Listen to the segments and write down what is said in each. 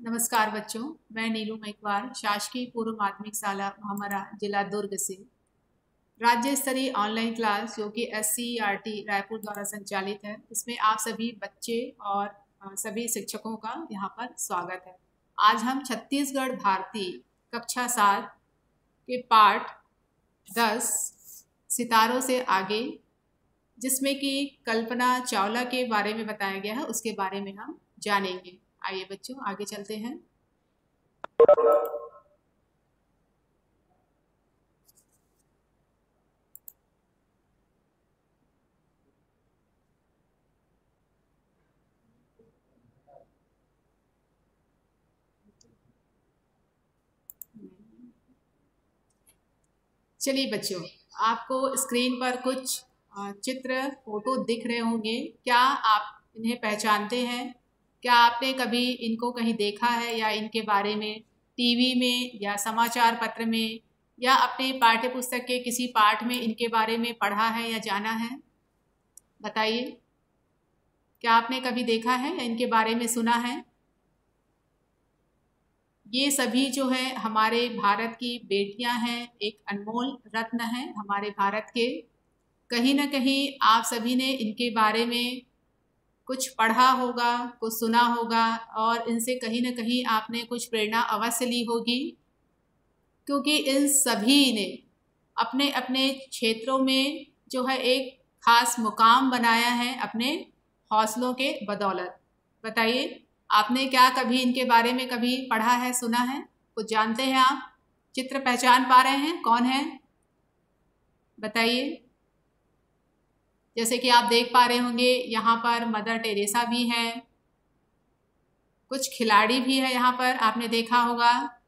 नमस्कार बच्चों, मैं नीलू मैकवार, शासकीय पूर्व माध्यमिक शाला हमारा जिला दुर्ग से। राज्य स्तरीय ऑनलाइन क्लास जो कि एस टी रायपुर द्वारा संचालित है, इसमें आप सभी बच्चे और सभी शिक्षकों का यहाँ पर स्वागत है। आज हम छत्तीसगढ़ भारतीय कक्षा सात के पार्ट दस सितारों से आगे, जिसमें कि कल्पना चावला के बारे में बताया गया है, उसके बारे में हम जानेंगे। आइए बच्चों, आगे चलते हैं। चलिए बच्चों, आपको स्क्रीन पर कुछ चित्र फ़ोटो दिख रहे होंगे। क्या आप इन्हें पहचानते हैं? क्या आपने कभी इनको कहीं देखा है या इनके बारे में, टीवी में या समाचार पत्र में या अपने पाठ्य पुस्तक के किसी पाठ में इनके बारे में पढ़ा है या जाना है? बताइए। क्या आपने कभी देखा है या इनके बारे में सुना है? ये सभी जो है, हमारे भारत की बेटियाँ हैं, एक अनमोल रत्न है हमारे भारत के। कहीं ना कहीं आप सभी ने इनके बारे में कुछ पढ़ा होगा, कुछ सुना होगा, और इनसे कहीं ना कहीं आपने कुछ प्रेरणा अवश्य ली होगी, क्योंकि इन सभी ने अपने अपने क्षेत्रों में जो है एक खास मुकाम बनाया है अपने हौसलों के बदौलत। बताइए आपने क्या कभी इनके बारे में कभी पढ़ा है, सुना है? कुछ जानते हैं आप? चित्र पहचान पा रहे हैं? कौन है? बताइए। जैसे कि आप देख पा रहे होंगे, यहाँ पर मदर टेरेसा भी हैं। कुछ खिलाड़ी भी है यहाँ पर, आपने देखा होगा।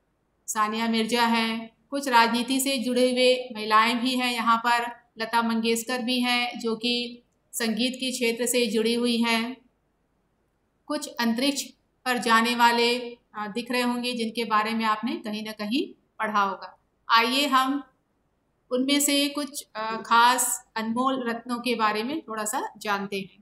सानिया मिर्ज़ा है। कुछ राजनीति से जुड़े हुए महिलाएँ भी हैं यहाँ पर। लता मंगेशकर भी हैं, जो कि संगीत के क्षेत्र से जुड़ी हुई हैं। कुछ अंतरिक्ष पर जाने वाले दिख रहे होंगे, जिनके बारे में आपने कहीं ना कहीं पढ़ा होगा। आइए हम उनमें से कुछ खास अनमोल रत्नों के बारे में थोड़ा सा जानते हैं।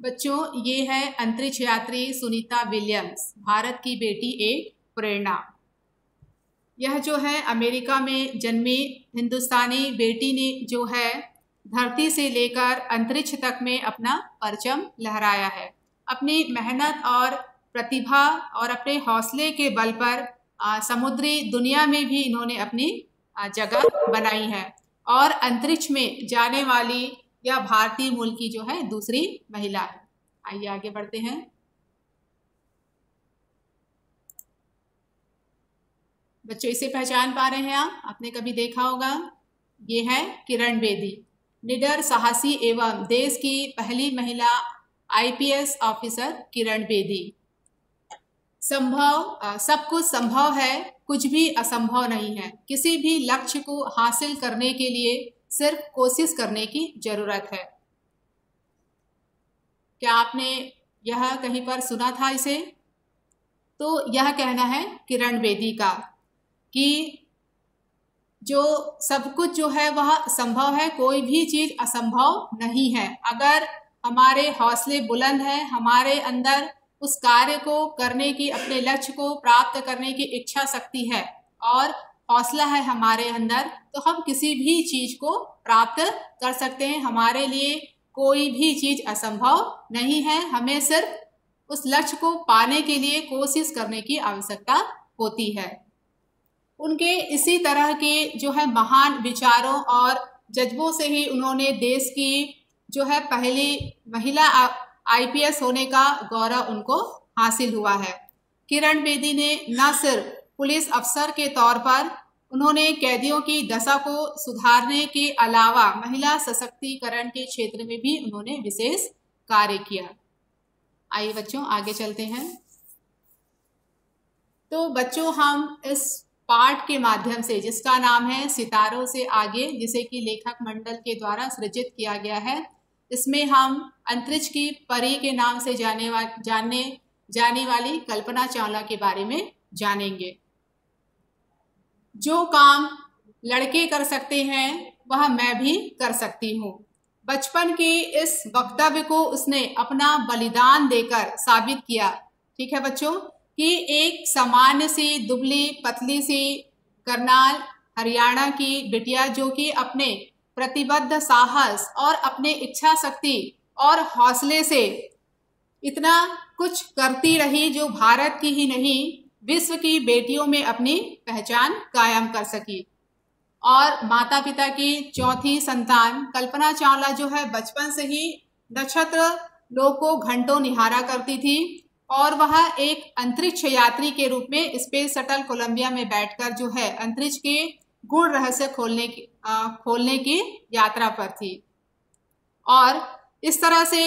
बच्चों, ये है अंतरिक्ष यात्री सुनीता विलियम्स, भारत की बेटी एक प्रेरणा। यह जो है अमेरिका में जन्मी हिंदुस्तानी बेटी ने जो है धरती से लेकर अंतरिक्ष तक में अपना परचम लहराया है। अपनी मेहनत और प्रतिभा और अपने हौसले के बल पर आ, समुद्री दुनिया में भी इन्होंने अपनी जगह बनाई है और अंतरिक्ष में जाने वाली यह भारतीय मूल की जो है दूसरी महिला है। आइए आगे बढ़ते हैं। बच्चों, इसे पहचान पा रहे हैं आप। आपने कभी देखा होगा, ये है किरण बेदी। निडर साहसी एवं देश की पहली महिला आईपीएस ऑफिसर किरण बेदी। संभव सब कुछ संभव है, कुछ भी असंभव नहीं है। किसी भी लक्ष्य को हासिल करने के लिए सिर्फ़ कोशिश करने की ज़रूरत है। क्या आपने यह कहीं पर सुना था इसे? तो यह कहना है किरण बेदी का। कि जो सब कुछ जो है वह संभव है, कोई भी चीज़ असंभव नहीं है। अगर हमारे हौसले बुलंद हैं, हमारे अंदर उस कार्य को करने की, अपने लक्ष्य को प्राप्त करने की इच्छा शक्ति है और हौसला है हमारे अंदर तो हम किसी भी चीज़ को प्राप्त कर सकते हैं। हमारे लिए कोई भी चीज़ असंभव नहीं है। हमें सिर्फ़ उस लक्ष्य को पाने के लिए कोशिश करने की आवश्यकता होती है। उनके इसी तरह के जो है महान विचारों और जज्बों से ही उन्होंने देश की जो है पहली महिला आईपीएस होने का गौरव उनको हासिल हुआ है। किरण बेदी ने न सिर्फ़ पुलिस अफसर के तौर पर उन्होंने कैदियों की दशा को सुधारने के अलावा महिला सशक्तिकरण के क्षेत्र में भी उन्होंने विशेष कार्य किया। आइए बच्चों, आगे चलते हैं। तो बच्चों, हम इस पाठ के माध्यम से, जिसका नाम है सितारों से आगे, जिसे कि लेखक मंडल के द्वारा सृजित किया गया है। इसमें हम अंतरिक्ष की परी के नाम से जाने वा, जानने, जाने वाली कल्पना चावला के बारे में जानेंगे। जो काम लड़के कर सकते हैं, वह मैं भी कर सकती हूँ। बचपन के इस वक्तव्य को उसने अपना बलिदान देकर साबित किया। ठीक है बच्चों? कि एक सामान्य सी, दुबली, पतली सी करनाल, हरियाणा की बिटिया जो कि अपने प्रतिबद्ध साहस और अपने इच्छा शक्ति और हौसले से इतना कुछ करती रही जो भारत की ही नहीं, विश्व की बेटियों में अपनी पहचान कायम कर सकी। और माता पिता की चौथी संतान कल्पना चावला जो है, बचपन से ही नक्षत्र लोग को घंटों निहारा करती थी। और वह एक अंतरिक्ष यात्री के रूप में स्पेस शटल कोलंबिया में बैठकर जो है अंतरिक्ष के गुण रहस्य खोलने की आ, खोलने की यात्रा पर थी। और इस तरह से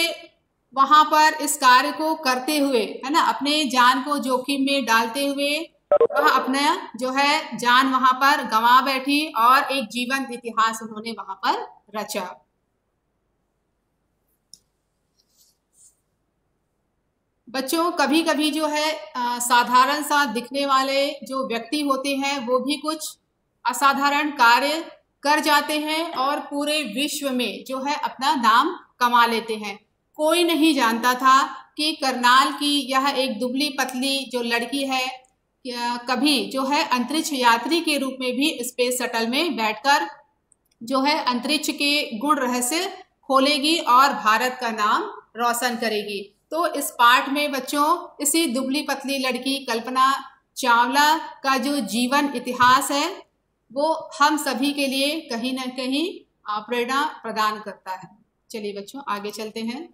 वहाँ पर इस कार्य को करते हुए है ना अपने जान को जोखिम में डालते हुए वह अपना जो है जान वहाँ पर गंवा बैठी और एक जीवन इतिहास उन्होंने वहाँ पर रचा। बच्चों कभी कभी जो है साधारण सा दिखने वाले जो व्यक्ति होते हैं, वो भी कुछ असाधारण कार्य कर जाते हैं और पूरे विश्व में जो है अपना नाम कमा लेते हैं। कोई नहीं जानता था कि करनाल की यह एक दुबली पतली जो लड़की है कभी जो है अंतरिक्ष यात्री के रूप में भी स्पेस शटल में बैठकर जो है अंतरिक्ष के गुण रहस्य खोलेगी और भारत का नाम रोशन करेगी। तो इस पाठ में बच्चों, इसी दुबली पतली लड़की कल्पना चावला का जो जीवन इतिहास है, वो हम सभी के लिए कहीं ना कहीं प्रेरणा प्रदान करता है। चलिए बच्चों, आगे चलते हैं।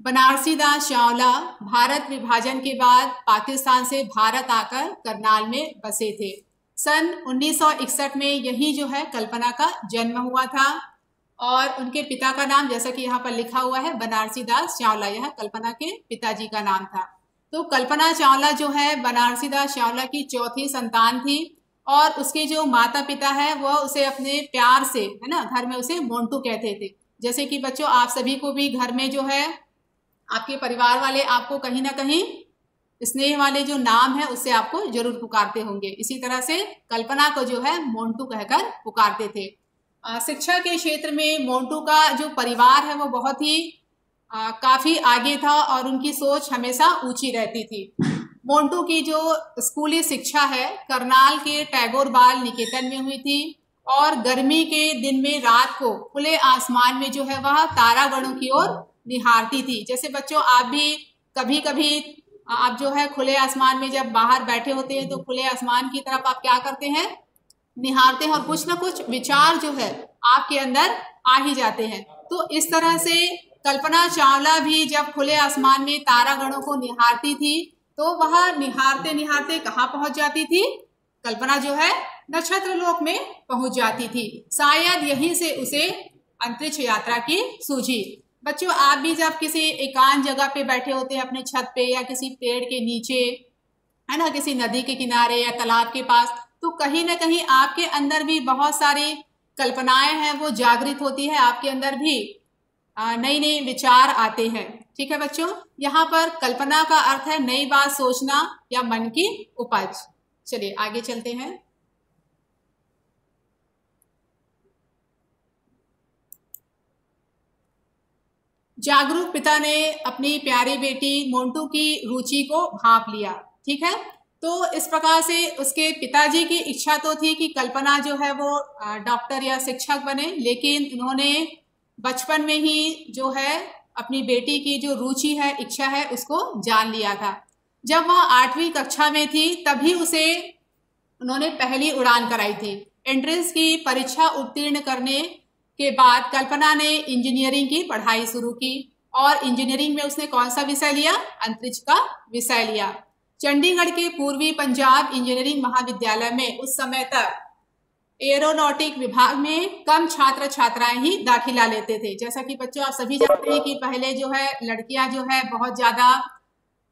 बनारसी दास चावला भारत विभाजन के बाद पाकिस्तान से भारत आकर करनाल में बसे थे। सन 1961 में यही जो है कल्पना का जन्म हुआ था। और उनके पिता का नाम, जैसा कि यहाँ पर लिखा हुआ है, बनारसी दास चावला। यह कल्पना के पिताजी का नाम था। तो कल्पना चावला जो है, बनारसी दास चावला की चौथी संतान थी और उसके जो माता पिता है वह उसे अपने प्यार से, है ना, घर में उसे मोन्टू कहते थे। जैसे कि बच्चों, आप सभी को भी घर में जो है, आपके परिवार वाले आपको कहीं ना कहीं स्नेह वाले जो नाम है, उससे आपको ज़रूर पुकारते होंगे। इसी तरह से कल्पना को जो है मोन्टू कहकर पुकारते थे। शिक्षा के क्षेत्र में मोन्टू का जो परिवार है, वो बहुत ही काफ़ी आगे था और उनकी सोच हमेशा ऊँची रहती थी। मोन्टू की जो स्कूली शिक्षा है, करनाल के टैगोर बाल निकेतन में हुई थी और गर्मी के दिन में रात को खुले आसमान में जो है, वह तारागणों की ओर निहारती थी। जैसे बच्चों, आप भी कभी कभी आप जो है, खुले आसमान में जब बाहर बैठे होते हैं तो खुले आसमान की तरफ़ आप क्या करते हैं? निहारते हैं और कुछ ना कुछ विचार जो है आपके अंदर आ ही जाते हैं। तो इस तरह से कल्पना चावला भी जब खुले आसमान में तारागणों को निहारती थी तो वह निहारते निहारते कहाँ पहुँच जाती थी? कल्पना जो है नक्षत्र लोक में पहुँच जाती थी। शायद यहीं से उसे अंतरिक्ष यात्रा की सूझी। बच्चों, आप भी जब किसी एकांत जगह पे बैठे होते हैं अपने छत पे या किसी पेड़ के नीचे, है ना, किसी नदी के किनारे या तालाब के पास तो कहीं ना कहीं आपके अंदर भी बहुत सारी कल्पनाएँ हैं, वो जागृत होती है, आपके अंदर भी नई नई विचार आते हैं। ठीक है बच्चों? यहाँ पर कल्पना का अर्थ है नई बात सोचना या मन की उपज। चलिए, आगे चलते हैं। जागरूक पिता ने अपनी प्यारी बेटी मोन्टू की रुचि को भाप लिया। ठीक है? तो इस प्रकार से उसके पिताजी की इच्छा तो थी कि कल्पना जो है वो डॉक्टर या शिक्षक बने, लेकिन उन्होंने बचपन में ही जो है, अपनी बेटी की जो रुचि है, इच्छा है, उसको जान लिया था। जब वह आठवीं कक्षा में थी, तभी उसे उन्होंने पहली उड़ान कराई थी। एंट्रेंस की परीक्षा उत्तीर्ण करने के बाद कल्पना ने इंजीनियरिंग की पढ़ाई शुरू की, और इंजीनियरिंग में उसने कौन सा विषय लिया? अंतरिक्ष का विषय लिया। चंडीगढ़ के पूर्वी पंजाब इंजीनियरिंग महाविद्यालय में उस समय तक एरोनॉटिक विभाग में कम छात्र छात्राएँ ही दाखिला लेते थे। जैसा कि बच्चों, आप सभी जानते हैं कि पहले जो है, लड़कियाँ जो है, बहुत ज़्यादा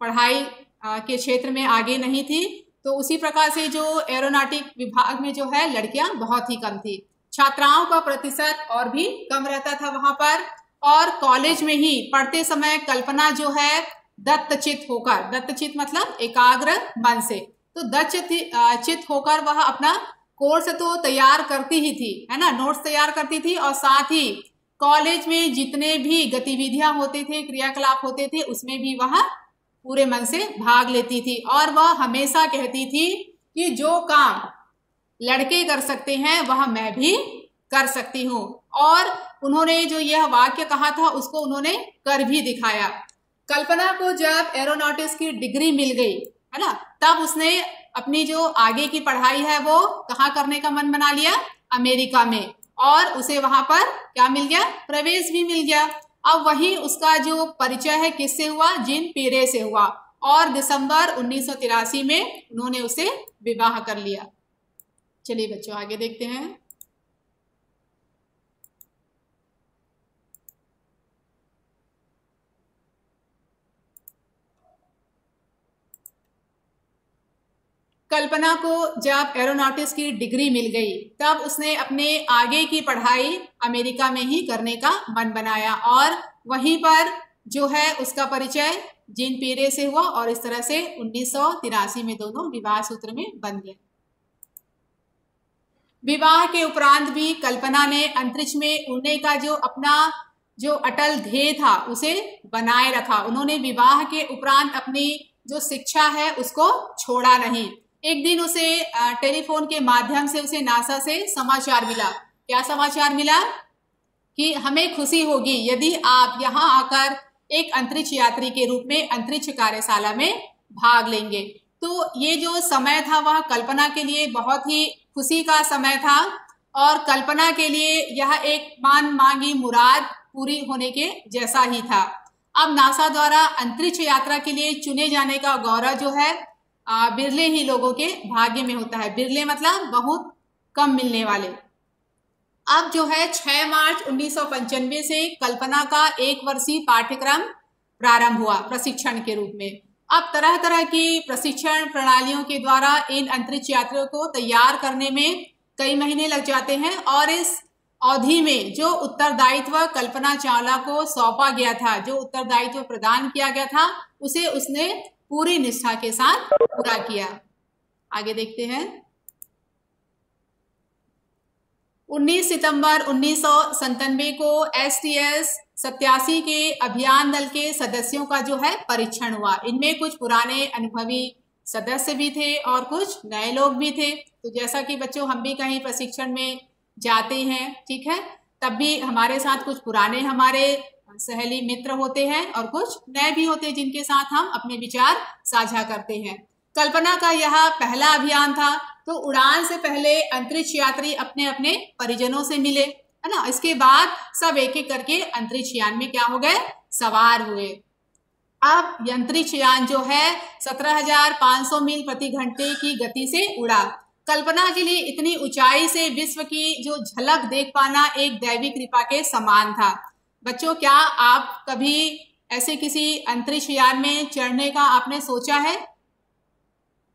पढ़ाई के क्षेत्र में आगे नहीं थी। तो उसी प्रकार से जो एरोनॉटिक विभाग में जो है, लड़कियाँ बहुत ही कम थी। छात्राओं का प्रतिशत और भी कम रहता था वहाँ पर। और कॉलेज में ही पढ़ते समय कल्पना जो है दत्तचित होकर, दत्तचित मतलब एकाग्र मन से। तो दत्तचित होकर वह अपना कोर्स तो तैयार करती ही थी, है ना? नोट्स तैयार करती थी और साथ ही कॉलेज में जितने भी गतिविधियाँ होते थे, क्रियाकलाप होते थे, उसमें भी वह पूरे मन से भाग लेती थी। और वह हमेशा कहती थी कि जो काम लड़के कर सकते हैं, वह मैं भी कर सकती हूँ। और उन्होंने जो यह वाक्य कहा था, उसको उन्होंने कर भी दिखाया। कल्पना को जब एरोनॉटिक्स की डिग्री मिल गई, है ना, तब उसने अपनी जो आगे की पढ़ाई है वो कहाँ करने का मन बना लिया? अमेरिका में। और उसे वहाँ पर क्या मिल गया? प्रवेश भी मिल गया। अब वही उसका जो परिचय है, किससे हुआ? जिन पेरे से हुआ। और दिसंबर उन्नीस सौ तिरासी में उन्होंने उसे विवाह कर लिया। चलिए बच्चों, आगे देखते हैं। कल्पना को जब एरोनॉटिक्स की डिग्री मिल गई, तब उसने अपने आगे की पढ़ाई अमेरिका में ही करने का मन बनाया और वहीं पर जो है उसका परिचय जिन पीरे से हुआ और इस तरह से उन्नीस सौ तिरासी में दोनों विवाह सूत्र में बन गए। विवाह के उपरांत भी कल्पना ने अंतरिक्ष में उड़ने का जो अपना जो अटल ध्येय था, उसे बनाए रखा। उन्होंने विवाह के उपरांत अपनी जो शिक्षा है, उसको छोड़ा नहीं। एक दिन उसे टेलीफोन के माध्यम से उसे नासा से समाचार मिला। क्या समाचार मिला? कि हमें खुशी होगी यदि आप यहाँ आकर एक अंतरिक्ष यात्री के रूप में अंतरिक्ष कार्यशाला में भाग लेंगे। तो ये जो समय था, वह कल्पना के लिए बहुत ही खुशी का समय था और कल्पना के लिए यह एक मान मांगी मुराद पूरी होने के जैसा ही था। अब नासा द्वारा अंतरिक्ष यात्रा के लिए चुने जाने का गौरव जो है बिरले ही लोगों के भाग्य में होता है। बिरले मतलब बहुत कम मिलने वाले। अब जो है 6 मार्च उन्नीस सौ पंचानवे से कल्पना का एक वर्षीय पाठ्यक्रम प्रारंभ हुआ प्रशिक्षण के रूप में। अब तरह तरह की प्रशिक्षण प्रणालियों के द्वारा इन अंतरिक्ष यात्रियों को तैयार करने में कई महीने लग जाते हैं और इस अवधि में जो उत्तरदायित्व कल्पना चावला को सौंपा गया था, जो उत्तरदायित्व प्रदान किया गया था, उसे उसने पूरी निष्ठा के साथ पूरा किया। आगे देखते हैं। 19 सितंबर उन्नीस को एस टी एस सत्यासी के अभियान दल के सदस्यों का जो है परीक्षण हुआ। इनमें कुछ पुराने अनुभवी सदस्य भी थे और कुछ नए लोग भी थे। तो जैसा कि बच्चों, हम भी कहीं प्रशिक्षण में जाते हैं, ठीक है? तब भी हमारे साथ कुछ पुराने हमारे सहेली मित्र होते हैं और कुछ नए भी होते हैं जिनके साथ हम अपने विचार साझा करते हैं। कल्पना का यह पहला अभियान था तो उड़ान से पहले अंतरिक्ष यात्री अपने अपने परिजनों से मिले है ना? इसके बाद सब एक एक करके अंतरिक्ष यान में क्या हो गए? सवार हुए। अब अंतरिक्ष यान जो है 17,500 मील प्रति घंटे की गति से उड़ा। कल्पना के लिए इतनी ऊंचाई से विश्व की जो झलक देख पाना एक दैवी कृपा के समान था। बच्चों क्या आप कभी ऐसे किसी अंतरिक्ष यान में चढ़ने का आपने सोचा है?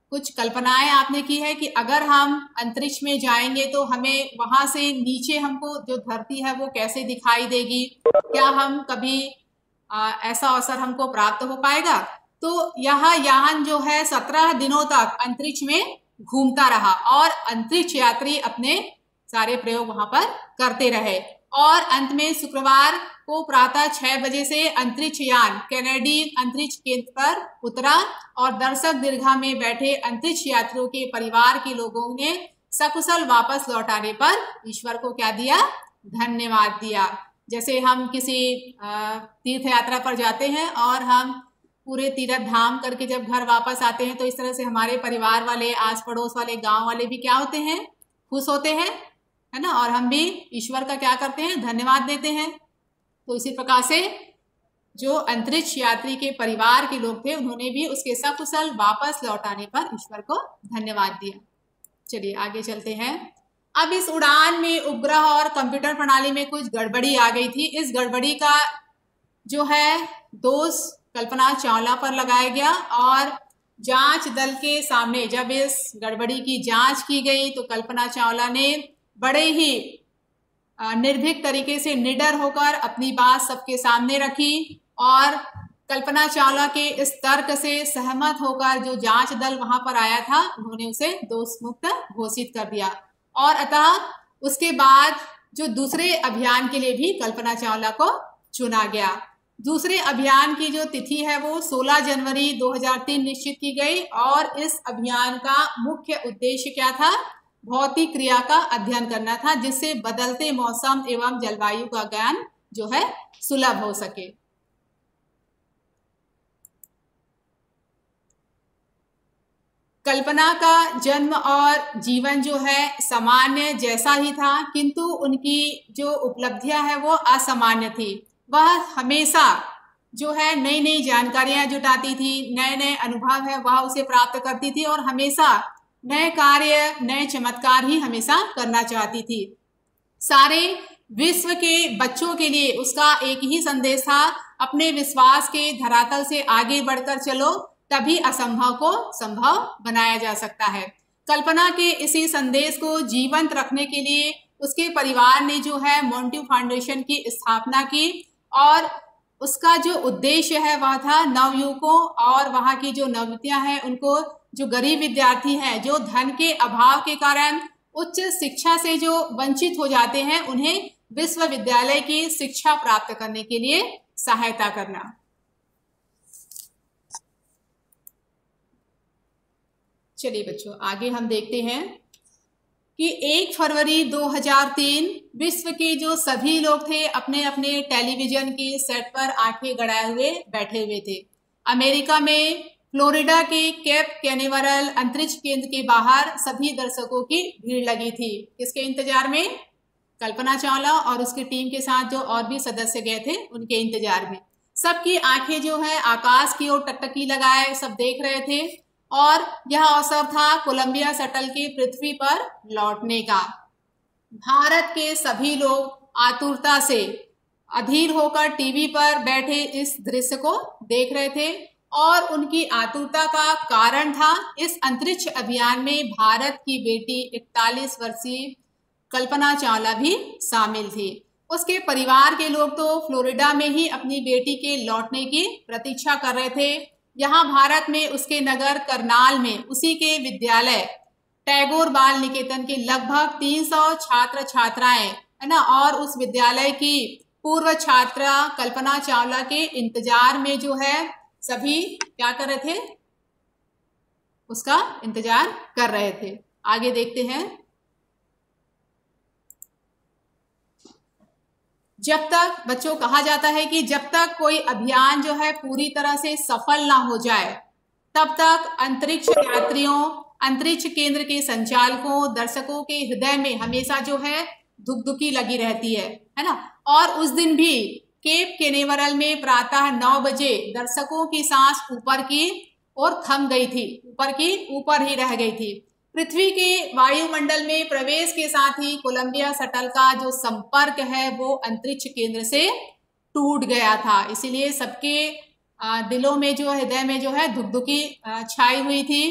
कुछ कल्पनाएँ आपने की है कि अगर हम अंतरिक्ष में जाएँगे तो हमें वहाँ से नीचे हमको जो धरती है वो कैसे दिखाई देगी? क्या हम कभी आ, ऐसा अवसर हमको प्राप्त हो पाएगा? तो यह यान जो है सत्रह दिनों तक अंतरिक्ष में घूमता रहा और अंतरिक्ष यात्री अपने सारे प्रयोग वहाँ पर करते रहे। और अंत में शुक्रवार को प्रातः छह बजे से अंतरिक्ष यान, कैनेडी अंतरिक्ष केंद्र पर उतरा और दर्शक दीर्घा में बैठे अंतरिक्ष यात्रियों के परिवार के लोगों ने सकुशल वापस लौटाने पर ईश्वर को क्या दिया? धन्यवाद दिया। जैसे हम किसी तीर्थ यात्रा पर जाते हैं और हम पूरे तीर्थ धाम करके जब घर वापस आते हैं तो इस तरह से हमारे परिवार वाले आस पड़ोस वाले, गाँव वाले भी क्या होते हैं? खुश होते हैं। है ना? और हम भी ईश्वर का क्या करते हैं? धन्यवाद देते हैं। तो इसी प्रकार से जो अंतरिक्ष यात्री के परिवार के लोग थे, उन्होंने भी उसके सकुशल वापस लौटाने पर ईश्वर को धन्यवाद दिया। चलिए, आगे चलते हैं। अब इस उड़ान में उपग्रह और कंप्यूटर प्रणाली में कुछ गड़बड़ी आ गई थी। इस गड़बड़ी का जो है, दोष कल्पना चावला पर लगाया गया और जाँच दल के सामने जब इस गड़बड़ी की जाँच की गई तो कल्पना चावला ने बड़े ही निर्भीक तरीके से निडर होकर अपनी बात सबके सामने रखी और कल्पना चावला के इस तर्क से सहमत होकर जो जाँच दल वहाँ पर आया था, उन्होंने उसे दोष मुक्त घोषित कर दिया। और अतः उसके बाद जो दूसरे अभियान के लिए भी कल्पना चावला को चुना गया। दूसरे अभियान की जो तिथि है वो 16 जनवरी 2003 निश्चित की गई और इस अभियान का मुख्य उद्देश्य क्या था? भौतिक क्रिया का अध्ययन करना था, जिससे बदलते मौसम एवं जलवायु का ज्ञान जो है सुलभ हो सके। कल्पना का जन्म और जीवन जो है सामान्य जैसा ही था, किंतु उनकी जो उपलब्धियाँ है वो असामान्य थी। वह हमेशा जो है नई नई जानकारियाँ जुटाती थी नए नए अनुभव है, वह उसे प्राप्त करती थी और हमेशा नए कार्य, नए चमत्कार ही हमेशा करना चाहती थी। सारे विश्व के बच्चों के लिए उसका एक ही संदेश था, अपने विश्वास के धरातल से आगे बढ़कर चलो, तभी असंभव को संभव बनाया जा सकता है। कल्पना के इसी संदेश को जीवंत रखने के लिए उसके परिवार ने जो है मोन्ट्यू फाउंडेशन की स्थापना की और उसका जो उद्देश्य है वह था नवयुवकों और वहाँ की जो नवतियाँ हैं उनको जो गरीब विद्यार्थी हैं, जो धन के अभाव के कारण उच्च शिक्षा से जो वंचित हो जाते हैं, उन्हें विश्वविद्यालय की शिक्षा प्राप्त करने के लिए सहायता करना। चलिए बच्चों, आगे हम देखते हैं कि 1 फरवरी 2003 विश्व के जो सभी लोग थे अपने अपने टेलीविज़न के सेट पर आँखें गड़ाए हुए बैठे हुए थे। अमेरिका में फ्लोरिडा के कैप कैनेवरल अंतरिक्ष केंद्र के बाहर सभी दर्शकों की भीड़ लगी थी। किसके इंतज़ार में कल्पना चावला और उसकी टीम के साथ जो और भी सदस्य गए थे, उनके इंतज़ार में। सबकी आँखें जो है, आकाश की ओर टकटकी लगाए सब देख रहे थे और यह अवसर था कोलंबिया सटल के पृथ्वी पर लौटने का। भारत के सभी लोग आतुरता से अधीर होकर टीवी पर बैठे इस दृश्य को देख रहे थे। और उनकी आतुरता का कारण था। इस अंतरिक्ष अभियान में भारत की बेटी 41 वर्षीय कल्पना चावला भी शामिल थी। उसके परिवार के लोग तो फ्लोरिडा में ही अपनी बेटी के लौटने की प्रतीक्षा कर रहे थे। यहाँ भारत में उसके नगर करनाल में उसी के विद्यालय टैगोर बाल निकेतन के लगभग 300 छात्र छात्राएँ है ना, और उस विद्यालय की पूर्व छात्रा कल्पना चावला के इंतज़ार में जो है सभी क्या कर रहे थे? उसका इंतज़ार कर रहे थे। आगे देखते हैं। जब तक बच्चों, कहा जाता है कि जब तक कोई अभियान जो है पूरी तरह से सफल ना हो जाए, तब तक अंतरिक्ष यात्रियों, अंतरिक्ष केंद्र के संचालकों, दर्शकों के हृदय में हमेशा जो है दुखदुखी लगी रहती है है ना? और उस दिन भी केप केनेवरल में प्रातः नौ बजे दर्शकों की सांस ऊपर की और थम गई थी। ऊपर की, ऊपर ही रह गई थी। पृथ्वी के वायुमंडल में प्रवेश के साथ ही कोलंबिया सटल का जो संपर्क है, वो अंतरिक्ष केंद्र से टूट गया था। इसीलिए सबके दिलों में जो हृदय में जो है धुकधुकी छाई हुई थी।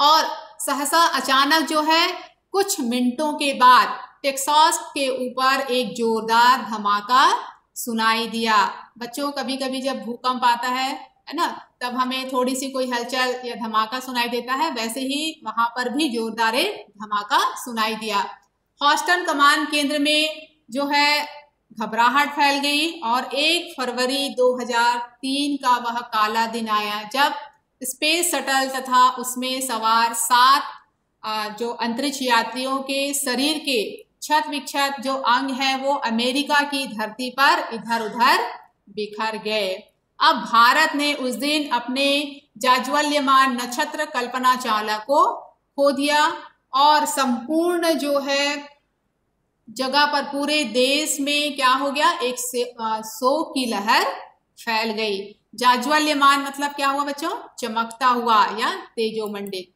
और सहसा अचानक जो है, कुछ मिनटों के बाद टेक्सास के ऊपर एक जोरदार धमाका सुनाई दिया। बच्चों कभी कभी जब भूकंप आता है है ना, तब हमें थोड़ी सी कोई हलचल या धमाका सुनाई देता है, वैसे ही वहाँ पर भी जोरदार धमाका सुनाई दिया। हॉस्टन कमान केंद्र में जो है, घबराहट फैल गई और 1 फरवरी 2003 का वह काला दिन आया, जब स्पेस शटल तथा उसमें सवार सात जो अंतरिक्ष यात्रियों के शरीर के छत विक्षत जो अंग है वो अमेरिका की धरती पर इधर उधर बिखर गए। अब भारत ने उस दिन अपने जाज्वल्यमान नक्षत्र कल्पना चावला को खो दिया और संपूर्ण जो है जगह पर पूरे देश में क्या हो गया? एक शोक की लहर फैल गई। जाज्वल्यमान मतलब क्या हुआ बच्चों? चमकता हुआ या तेजोमंडित।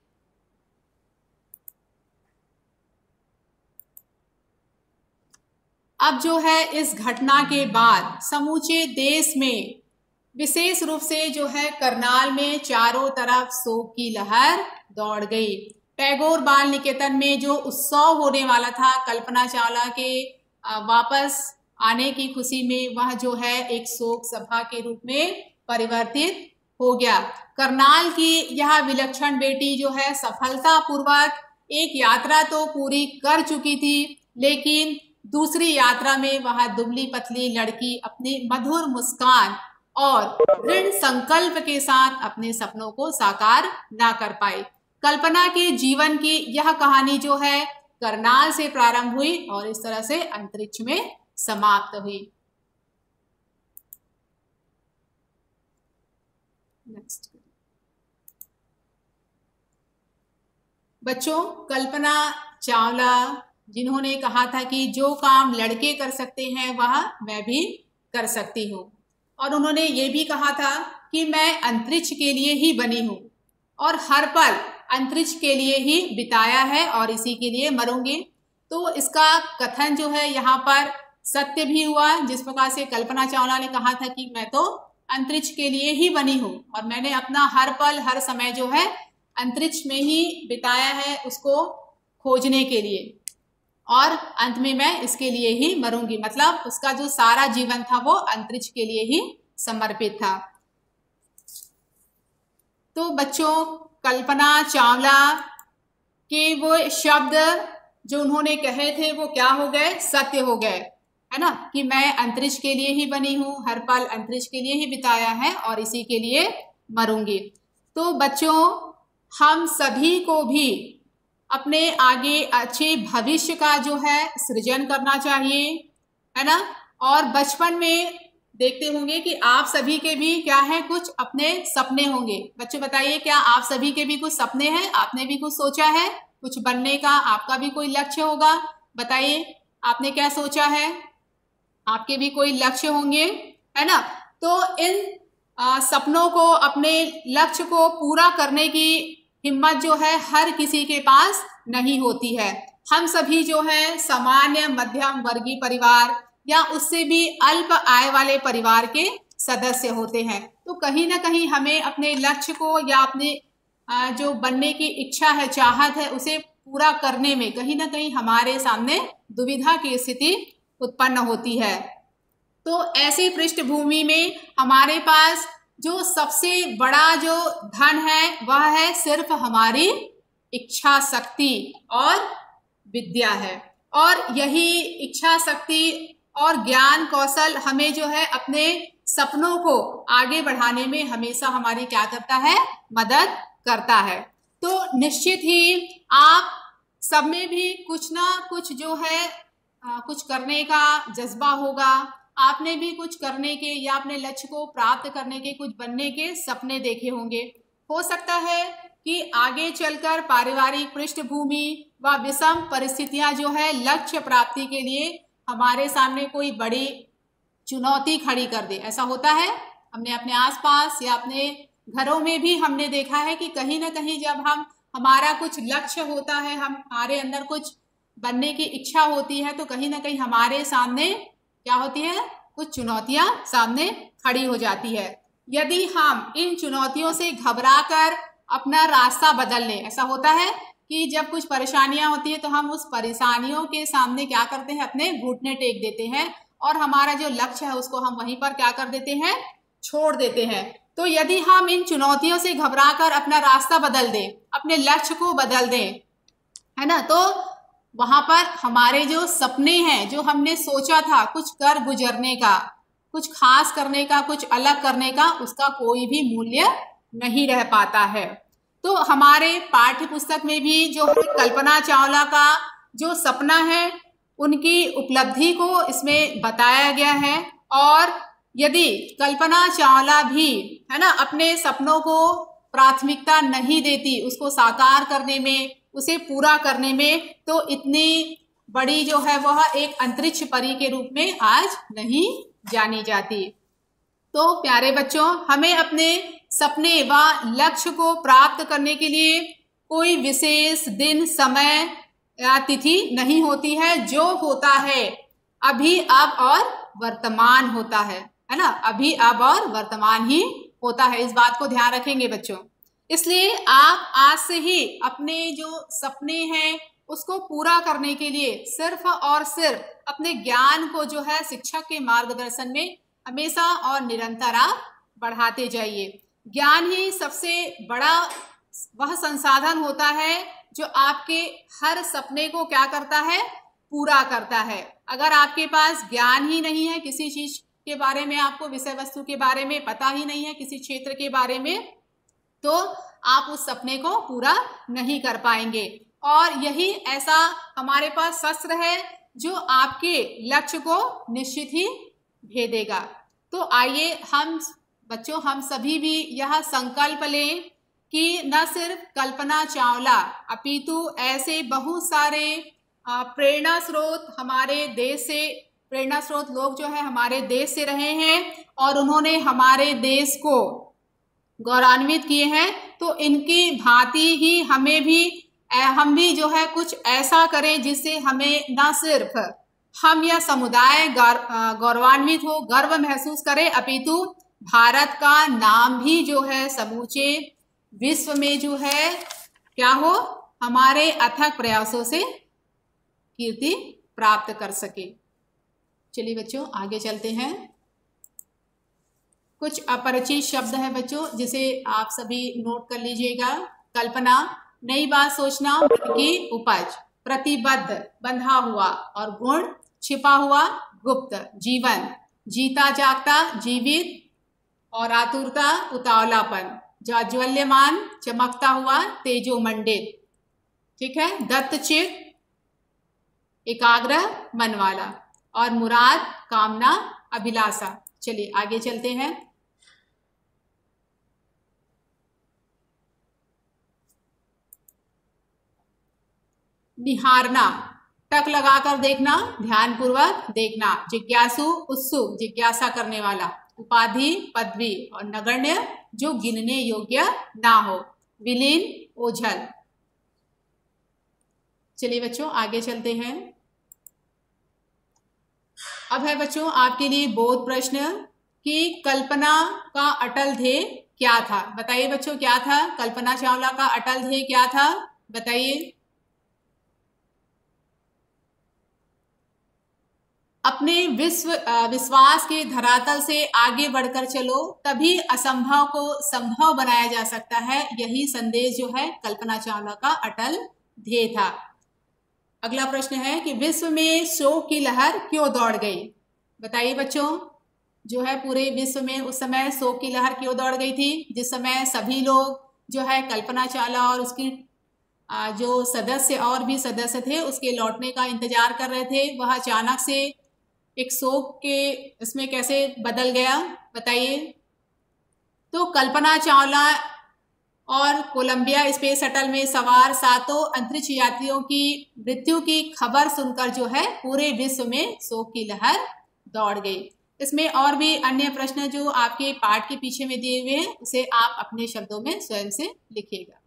अब जो है इस घटना के बाद समूचे देश में विशेष रूप से जो है करनाल में चारों तरफ़ शोक की लहर दौड़ गई। टैगोर बाल निकेतन में जो उत्सव होने वाला था, कल्पना चावला के वापस आने की खुशी में वह जो है एक शोक सभा के रूप में परिवर्तित हो गया। करनाल की यह विलक्षण बेटी जो है सफलता पूर्वक एक यात्रा तो पूरी कर चुकी थी, लेकिन दूसरी यात्रा में वह दुबली पतली लड़की अपनी मधुर मुस्कान और दृढ़ संकल्प के साथ अपने सपनों को साकार ना कर पाई। कल्पना के जीवन की यह कहानी जो है, करनाल से प्रारंभ हुई और इस तरह से अंतरिक्ष में समाप्त हुई। नेक्स्ट बच्चों, कल्पना, चावला जिन्होंने कहा था कि जो काम लड़के कर सकते हैं, वह मैं भी कर सकती हूँ। और उन्होंने ये भी कहा था कि मैं अंतरिक्ष के लिए ही बनी हूँ और हर पल अंतरिक्ष के लिए ही बिताया है और इसी के लिए मरूँगी। तो इसका कथन जो है, यहाँ पर सत्य भी हुआ, जिस प्रकार से कल्पना चावला ने कहा था कि मैं तो अंतरिक्ष के लिए ही बनी हूँ और मैंने अपना हर पल, हर समय जो है, अंतरिक्ष में ही बिताया है उसको खोजने के लिए। और अंत में मैं इसके लिए ही मरूँगी। मतलब उसका जो सारा जीवन था वो अंतरिक्ष के लिए ही समर्पित था। तो बच्चों, कल्पना चावला के वो शब्द जो उन्होंने कहे थे, वो क्या हो गए? सत्य हो गए। है ना? कि मैं अंतरिक्ष के लिए ही बनी हूँ, हर पल अंतरिक्ष के लिए ही बिताया है और इसी के लिए मरूँगी। तो बच्चों, हम सभी को भी अपने आगे अच्छे भविष्य का जो है सृजन करना चाहिए है ना? और बचपन में देखते होंगे कि आप सभी के भी क्या है कुछ अपने सपने होंगे। बच्चे बताइए क्या आप सभी के भी कुछ सपने हैं? आपने भी कुछ सोचा है? कुछ बनने का आपका भी कोई लक्ष्य होगा? बताइए आपने क्या सोचा है? आपके भी कोई लक्ष्य होंगे है ना? तो इन आ, सपनों को अपने लक्ष्य को पूरा करने की हिम्मत जो है हर किसी के पास नहीं होती है। हम सभी जो है, सामान्य, मध्यम वर्गीय परिवार या उससे भी अल्प आय वाले परिवार के सदस्य होते हैं। तो कहीं ना कहीं हमें अपने लक्ष्य को या अपने जो बनने की इच्छा है, चाहत है, उसे पूरा करने में कहीं ना कहीं हमारे सामने दुविधा की स्थिति उत्पन्न होती है। तो ऐसी पृष्ठभूमि में हमारे पास जो सबसे बड़ा जो धन है वह है सिर्फ़ हमारी इच्छा शक्ति और विद्या है। और यही इच्छा शक्ति और ज्ञान कौशल हमें जो है अपने सपनों को आगे बढ़ाने में हमेशा हमारी क्या करता है? मदद करता है। तो निश्चित ही आप सब में भी कुछ ना कुछ जो है आ, कुछ करने का जज्बा होगा। आपने भी कुछ करने के या अपने लक्ष्य को प्राप्त करने के, कुछ बनने के सपने देखे होंगे। हो सकता है कि आगे चलकर पारिवारिक पृष्ठभूमि व विषम परिस्थितियाँ जो है, लक्ष्य प्राप्ति के लिए हमारे सामने कोई बड़ी चुनौती खड़ी कर दे। ऐसा होता है? हमने अपने आसपास या अपने घरों में भी हमने देखा है कि कहीं ना कहीं जब हम, हमारा कुछ लक्ष्य होता है, हम, हमारे अंदर कुछ बनने की इच्छा होती है तो कहीं ना कहीं हमारे सामने क्या होती है? कुछ चुनौतियाँ सामने खड़ी हो जाती है। यदि हम इन चुनौतियों से घबरा कर अपना रास्ता बदल लें, ऐसा होता है कि जब कुछ परेशानियाँ होती है तो हम उस परेशानियों के सामने क्या करते हैं? अपने घुटने टेक देते हैं और हमारा जो लक्ष्य है, उसको हम वहीं पर क्या कर देते हैं? छोड़ देते हैं। तो यदि हम इन चुनौतियों से घबरा कर अपना रास्ता बदल दें, अपने लक्ष्य को बदल दें, है ना? तो वहाँ पर हमारे जो सपने हैं, जो हमने सोचा था कुछ कर गुजरने का, कुछ खास करने का, कुछ अलग करने का, उसका कोई भी मूल्य नहीं रह पाता है। तो हमारे पाठ्य पुस्तक में भी जो कल्पना चावला का जो सपना है, उनकी उपलब्धि को इसमें बताया गया है और यदि कल्पना चावला भी, है ना, अपने सपनों को प्राथमिकता नहीं देती, उसको साकार करने में उसे पूरा करने में तो इतनी बड़ी जो है वह एक अंतरिक्ष परी के रूप में आज नहीं जानी जाती। तो प्यारे बच्चों, हमें अपने सपने व लक्ष्य को प्राप्त करने के लिए कोई विशेष दिन, समय या तिथि नहीं होती है, जो होता है, अभी अब और वर्तमान होता है। है ना? अभी, अब और वर्तमान ही होता है। इस बात को ध्यान रखेंगे बच्चों। इसलिए आप आज से ही अपने जो सपने हैं, उसको पूरा करने के लिए सिर्फ़ और सिर्फ़ अपने ज्ञान को जो है शिक्षक के मार्गदर्शन में हमेशा और निरंतर आप बढ़ाते जाइए। ज्ञान ही सबसे बड़ा वह संसाधन होता है, जो आपके हर सपने को क्या करता है? पूरा करता है। अगर आपके पास ज्ञान ही नहीं है, किसी चीज़ के बारे में, आपको विषय वस्तु के बारे में पता ही नहीं है, किसी क्षेत्र के बारे में तो आप उस सपने को पूरा नहीं कर पाएँगे। और यही ऐसा हमारे पास शस्त्र है, जो आपके लक्ष्य को निश्चित ही भेदेगा। तो आइए हम, बच्चों, हम सभी भी यह संकल्प लें कि न सिर्फ़ कल्पना चावला, अपितु ऐसे बहुत सारे प्रेरणा स्रोत हमारे देश से, प्रेरणा स्रोत लोग जो है, हमारे देश से रहे हैं और उन्होंने हमारे देश को गौरवान्वित किए हैं तो इनकी भांति ही हमें भी हम भी जो है कुछ ऐसा करें जिससे हमें न सिर्फ़ हम यह समुदाय गौरवान्वित हो, गर्व महसूस करें, अपितु भारत का नाम भी जो है समूचे विश्व में जो है, क्या हो, हमारे अथक प्रयासों से कीर्ति प्राप्त कर सके। चलिए बच्चों, आगे चलते हैं। कुछ अपरिचित शब्द है बच्चों, जिसे आप सभी नोट कर लीजिएगा। कल्पना, नई बात सोचना की उपज, प्रतिबद्ध, बंधा हुआ, और गुण, छिपा हुआ, गुप्त, जीवन, जीता जागता, जीवित, और आतुरता, उतावलापन जाज्वल्यमान चमकता हुआ तेजो मंडित ठीक है? दत्तचित एकाग्र मन वाला और मुराद, कामना, अभिलाषा। चलिए, आगे चलते हैं। निहारना, टक लगाकर देखना ध्यान पूर्वक देखना, जिज्ञासु उत्सुक जिज्ञासा करने वाला, उपाधि, पदवी और नगण्य, जो गिनने योग्य ना हो, विलीन, ओझल। चलिए बच्चों, आगे चलते हैं। अब है बच्चों, आपके लिए बोध प्रश्न कि कल्पना का अटल ध्येय क्या था? बताइए बच्चों, क्या था? कल्पना चावला का अटल ध्येय क्या था? बताइए। अपने विश्व विश्वास के धरातल से आगे बढ़कर चलो, तभी असंभव को संभव बनाया जा सकता है। यही संदेश जो है कल्पना चावला का अटल ध्येय था। अगला प्रश्न है कि विश्व में शोक की लहर क्यों दौड़ गई? बताइए बच्चों, जो है पूरे विश्व में उस समय शोक की लहर क्यों दौड़ गई थी? जिस समय सभी लोग जो है कल्पना चावला और उसकी जो सदस्य और भी सदस्य थे, उसके लौटने का इंतज़ार कर रहे थे, वह अचानक से एक शोक के इसमें कैसे बदल गया? बताइए। तो कल्पना चावला और कोलंबिया स्पेस शटल में सवार सातों अंतरिक्ष यात्रियों की मृत्यु की खबर सुनकर जो है पूरे विश्व में शोक की लहर दौड़ गई। इसमें और भी अन्य प्रश्न जो आपके पाठ के पीछे में दिए हुए हैं, उसे आप अपने शब्दों में स्वयं से लिखिएगा।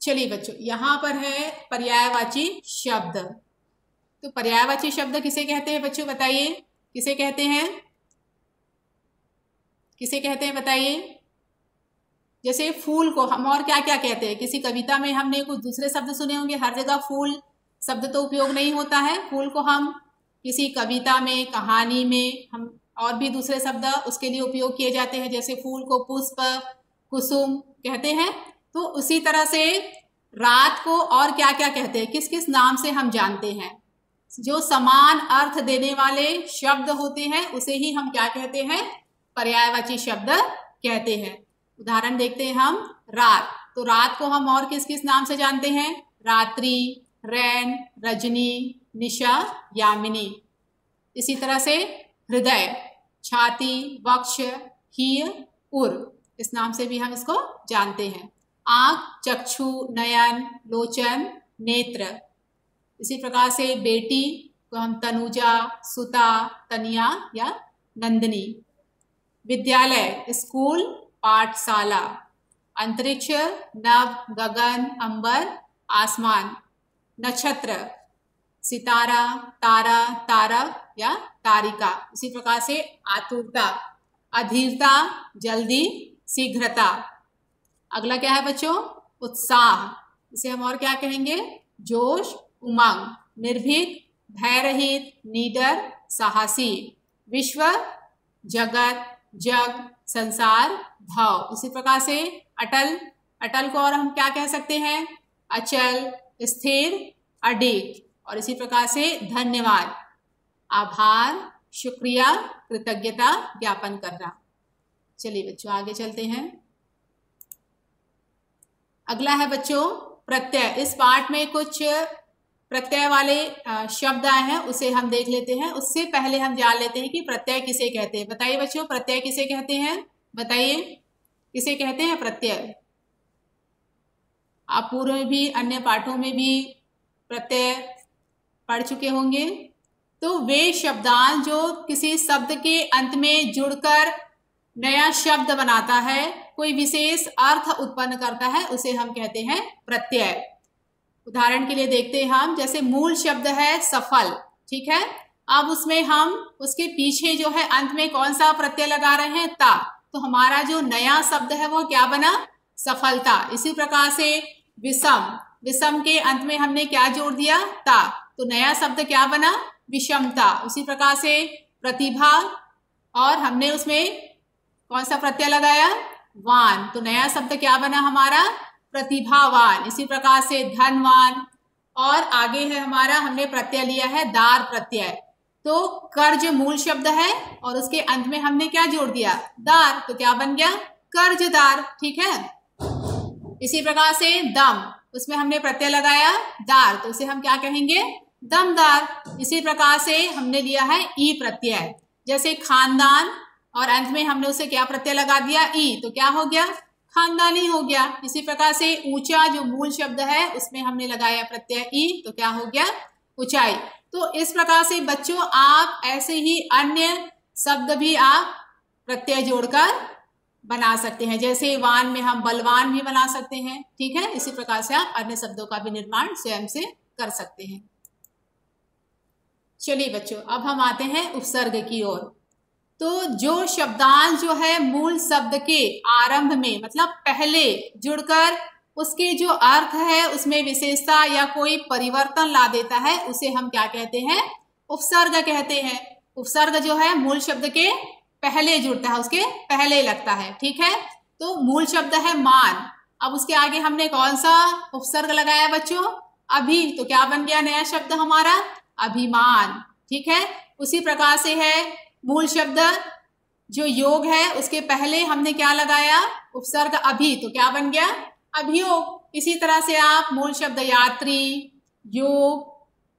चलिए बच्चों, यहाँ पर है पर्यायवाची शब्द। तो पर्यायवाची शब्द किसे कहते हैं बच्चों, बताइए। किसे कहते हैं? किसे कहते हैं बताइए? जैसे फूल को हम और क्या क्या कहते हैं? किसी कविता में हमने कुछ दूसरे शब्द सुने होंगे, हर जगह फूल शब्द तो उपयोग नहीं होता है। फूल को हम किसी कविता में, कहानी में हम और भी दूसरे शब्द उसके लिए उपयोग किए जाते हैं, जैसे फूल को पुष्प, कुसुम कहते हैं। तो उसी तरह से रात को और क्या क्या कहते हैं? किस किस नाम से हम जानते हैं? जो समान अर्थ देने वाले शब्द होते हैं, उसे ही हम क्या कहते हैं? पर्यायवाची शब्द कहते हैं। उदाहरण देखते हैं हम, रात। तो रात को हम और किस किस नाम से जानते हैं? रात्रि, रैन, रजनी, निशा, यामिनी। इसी तरह से हृदय, छाती, वक्ष ही उर। इस नाम से भी हम इसको जानते हैं। आँख, चक्षु, नयन, लोचन, नेत्र। इसी प्रकार से बेटी को हम तनुजा, सुता, तनिया या नंदनी। विद्यालय, स्कूल, पाठशाला, अंतरिक्ष, नव, गगन, अंबर, आसमान, नक्षत्र, सितारा, तारा तारा या तारिका। इसी प्रकार से आतुरता, अधीरता, जल्दी, शीघ्रता। अगला क्या है बच्चों? उत्साह। इसे हम और क्या कहेंगे? जोश, उमंग, निर्भीक, भयरहित, नीडर, साहसी। विश्व, जगत जग, संसार भाव इसी प्रकार से अटल अटल को और हम क्या कह सकते हैं? अचल, स्थिर, अडिग। और इसी प्रकार से धन्यवाद। आभार, शुक्रिया, कृतज्ञता ज्ञापन करना। चलिए बच्चों, आगे चलते हैं। अगला है बच्चों, प्रत्यय। इस पाठ में कुछ प्रत्यय वाले शब्द आए हैं, उसे हम देख लेते हैं। उससे पहले हम जान लेते हैं कि प्रत्यय किसे कहते हैं। बताइए बच्चों, प्रत्यय किसे कहते हैं? बताइए, किसे कहते हैं प्रत्यय? आप पूर्व में भी, अन्य पाठों में भी प्रत्यय पढ़ चुके होंगे। तो वे शब्दांश जो किसी शब्द के अंत में जुड़कर नया शब्द बनाता है, कोई विशेष अर्थ उत्पन्न करता है, उसे हम कहते हैं प्रत्यय। उदाहरण के लिए देखते हैं हम, जैसे मूल शब्द है सफल, ठीक है? अब उसमें हम, उसके पीछे जो है अंत में कौन सा प्रत्यय लगा रहे हैं? ता। तो हमारा जो नया शब्द है वो क्या बना? सफलता। इसी प्रकार से विषम। विषम के अंत में हमने क्या जोड़ दिया? ता। तो नया शब्द क्या बना? विषमता। उसी प्रकार से प्रतिभा, और हमने उसमें कौन सा प्रत्यय लगाया? वान। तो नया शब्द क्या बना हमारा? प्रतिभावान। इसी प्रकार से धनवान। और आगे है हमारा, हमने प्रत्यय लिया है, दार प्रत्यय। तो कर्ज मूल शब्द है, और उसके अंत में हमने क्या जोड़ दिया? दार। तो क्या बन गया? कर्जदार। ठीक है? इसी प्रकार से दम। उसमें हमने प्रत्यय लगाया, दार। तो उसे हम क्या कहेंगे? दमदार। इसी प्रकार से हमने लिया है ई प्रत्यय। जैसे खानदान, और अंत में हमने उसे क्या प्रत्यय लगा दिया? ई। तो क्या हो गया? खानदानी हो गया। इसी प्रकार से ऊँचा जो मूल शब्द है, उसमें हमने लगाया प्रत्यय ई तो क्या हो गया? ऊंचाई। तो इस प्रकार से बच्चों, आप ऐसे ही अन्य शब्द भी आप प्रत्यय जोड़कर बना सकते हैं। जैसे वान में हम बलवान भी बना सकते हैं, ठीक है? इसी प्रकार से आप अन्य शब्दों का भी निर्माण स्वयं से कर सकते हैं। चलिए बच्चों, अब हम आते हैं उपसर्ग की ओर। तो जो शब्दांश जो है मूल शब्द के आरंभ में मतलब पहले जुड़कर, उसके जो अर्थ है, उसमें विशेषता या कोई परिवर्तन ला देता है, उसे हम क्या कहते हैं? उपसर्ग कहते हैं। उपसर्ग जो है मूल शब्द के पहले जुड़ता है, उसके पहले लगता है, ठीक है? तो मूल शब्द है मान। अब उसके आगे हमने कौन सा उपसर्ग लगाया बच्चों? अभी तो क्या बन गया नया शब्द हमारा? अभिमान, ठीक है? उसी प्रकार से है मूल शब्द जो योग है, उसके पहले हमने क्या लगाया? उपसर्ग अभी। तो क्या बन गया? अभियोग। इसी तरह से आप मूल शब्द यात्री, योग,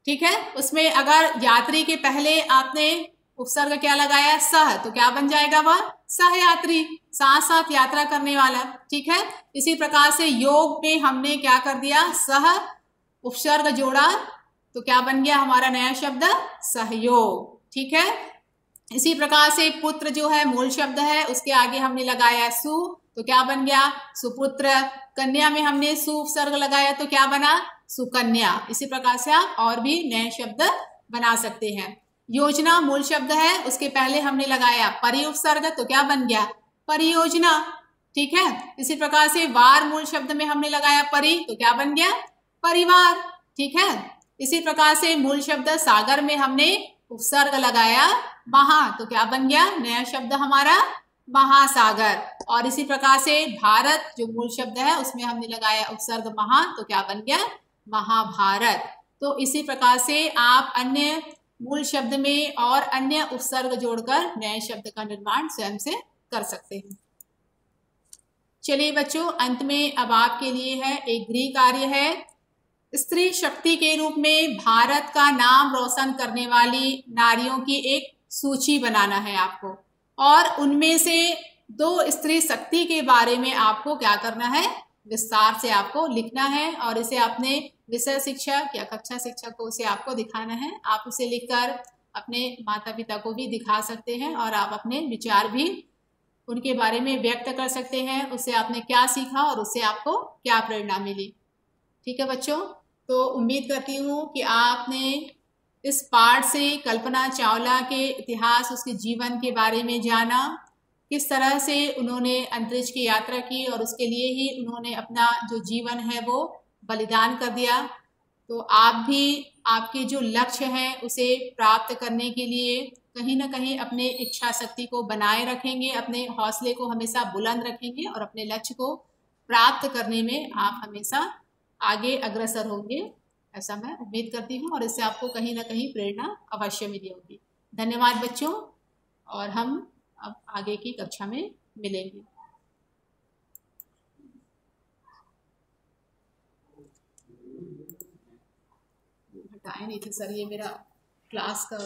ठीक है? उसमें अगर यात्री के पहले आपने उपसर्ग क्या लगाया? सह। तो क्या बन जाएगा वह? सह यात्री साथ साथ यात्रा करने वाला, ठीक है? इसी प्रकार से योग में हमने क्या कर दिया? सह। उपसर्ग जोड़ा। तो क्या बन गया हमारा नया शब्द? सहयोग। ठीक है? इसी प्रकार से पुत्र जो है, मूल शब्द है, उसके आगे हमने लगाया सु तो क्या बन गया? सुपुत्र। कन्या में हमने सु उपसर्ग लगाया तो क्या बना? सुकन्या। इसी प्रकार से आप और भी नए शब्द बना सकते हैं। योजना मूल शब्द है, उसके पहले हमने लगाया परि उपसर्ग तो क्या बन गया? परियोजना। ठीक है? इसी प्रकार से वार मूल शब्द में हमने लगाया परि तो क्या बन गया? परिवार। ठीक है? इसी प्रकार से मूल शब्द सागर में हमने उपसर्ग लगाया, महा तो क्या बन गया? नया शब्द हमारा महासागर। और इसी प्रकार से भारत, जो मूल शब्द है, उसमें हमने लगाया उपसर्ग महा तो क्या बन गया? महाभारत। तो इसी प्रकार से आप अन्य मूल शब्द में और अन्य उपसर्ग जोड़कर नए शब्द का निर्माण स्वयं से कर सकते हैं। चलिए बच्चों, अंत में अब आपके लिए है एक गृह कार्य है। स्त्री शक्ति के रूप में भारत का नाम रोशन करने वाली नारियों की एक सूची बनाना है आपको। और उनमें से दो स्त्री शक्ति के बारे में आपको क्या करना है, विस्तार से आपको लिखना है और इसे अपने विषय शिक्षक या कक्षा शिक्षक को उसे आपको दिखाना है। आप उसे लिखकर अपने माता पिता को भी दिखा सकते हैं और आप अपने विचार भी उनके बारे में व्यक्त कर सकते हैं। उससे आपने क्या सीखा और उससे आपको क्या प्रेरणा मिली? ठीक है बच्चों तो उम्मीद करती हूँ कि आपने इस पाठ से कल्पना चावला के इतिहास, उसके जीवन के बारे में जाना, किस तरह से उन्होंने अंतरिक्ष की यात्रा की और उसके लिए ही उन्होंने अपना जो जीवन है वो बलिदान कर दिया। तो आप भी आपके जो लक्ष्य हैं उसे प्राप्त करने के लिए कहीं ना कहीं अपने इच्छा शक्ति को बनाए रखेंगे, अपने हौसले को हमेशा बुलंद रखेंगे और अपने लक्ष्य को प्राप्त करने में आप हमेशा आगे अग्रसर होंगे, ऐसा मैं उम्मीद करती हूँ, और इससे आपको कहीं ना कहीं प्रेरणा अवश्य मिली होगी। धन्यवाद बच्चों, और हम अब आगे की कक्षा में मिलेंगे। हटाए नहीं थे सर, ये मेरा क्लास का